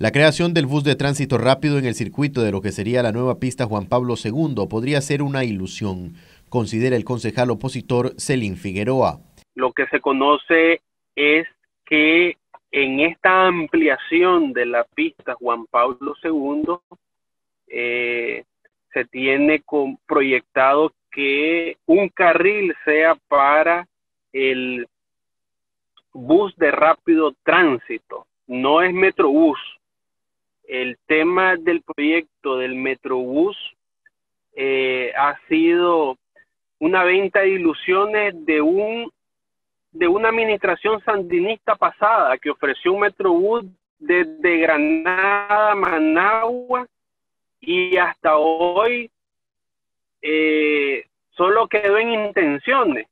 La creación del bus de tránsito rápido en el circuito de lo que sería la nueva pista Juan Pablo II podría ser una ilusión, considera el concejal opositor Celín Figueroa. Lo que se conoce es que en esta ampliación de la pista Juan Pablo II eh, se tiene proyectado que un carril sea para el bus de rápido tránsito, no es Metrobús. El tema del proyecto del Metrobús eh, ha sido una venta de ilusiones de un de una administración sandinista pasada que ofreció un Metrobús desde Granada, Managua y hasta hoy eh, solo quedó en intenciones.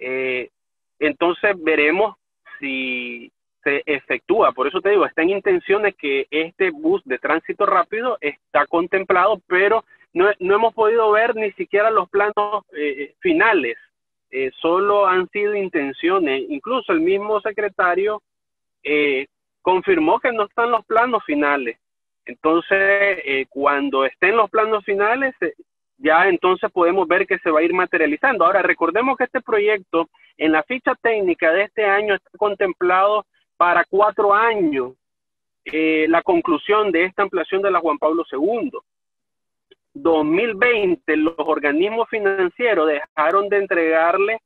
Eh, entonces veremos si se efectúa. Por eso te digo, está en intenciones que este bus de tránsito rápido está contemplado, pero no, hemos podido ver ni siquiera los planos eh, finales. Eh, solo han sido intenciones. Incluso el mismo secretario eh, confirmó que no están los planos finales. Entonces, cuando estén los planos finales, ya entonces podemos ver que se va a ir materializando. Ahora, recordemos que este proyecto en la ficha técnica de este año está contemplado para cuatro años eh, la conclusión de esta ampliación de la Juan Pablo II. 2020 los organismos financieros dejaron de entregarle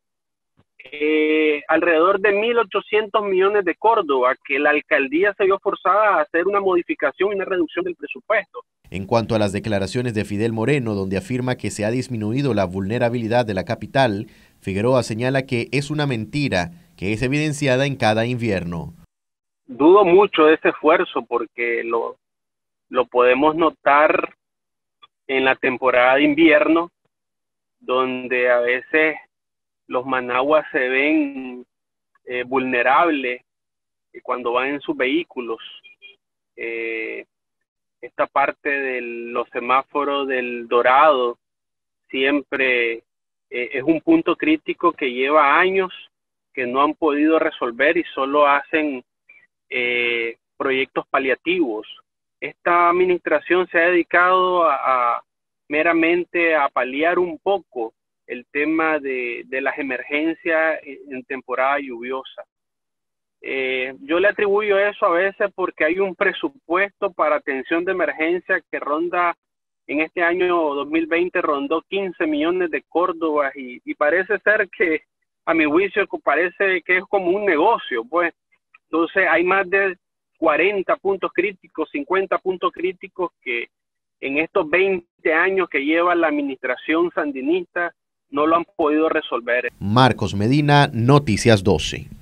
eh, alrededor de 1.800 millones de Córdoba, que la alcaldía se vio forzada a hacer una modificación y una reducción del presupuesto. En cuanto a las declaraciones de Fidel Moreno, donde afirma que se ha disminuido la vulnerabilidad de la capital, Figueroa señala que es una mentira que es evidenciada en cada invierno. Dudo mucho de ese esfuerzo porque lo, lo podemos notar en la temporada de invierno, donde a veces los managuas se ven eh, vulnerables cuando van en sus vehículos. Eh, esta parte de los semáforos del dorado siempre eh, es un punto crítico que lleva años que no han podido resolver y solo hacen proyectos paliativos. Esta administración se ha dedicado a meramente a paliar un poco el tema de, las emergencias en temporada lluviosa. Eh, yo le atribuyo eso a veces porque hay un presupuesto para atención de emergencia que ronda, en este año 2020 rondó 15 millones de Córdoba y, y parece ser que a mi juicio parece que es como un negocio, pues. Entonces hay más de 40 puntos críticos, 50 puntos críticos que en estos 20 años que lleva la administración sandinista no lo han podido resolver. Marcos Medina, Noticias 12.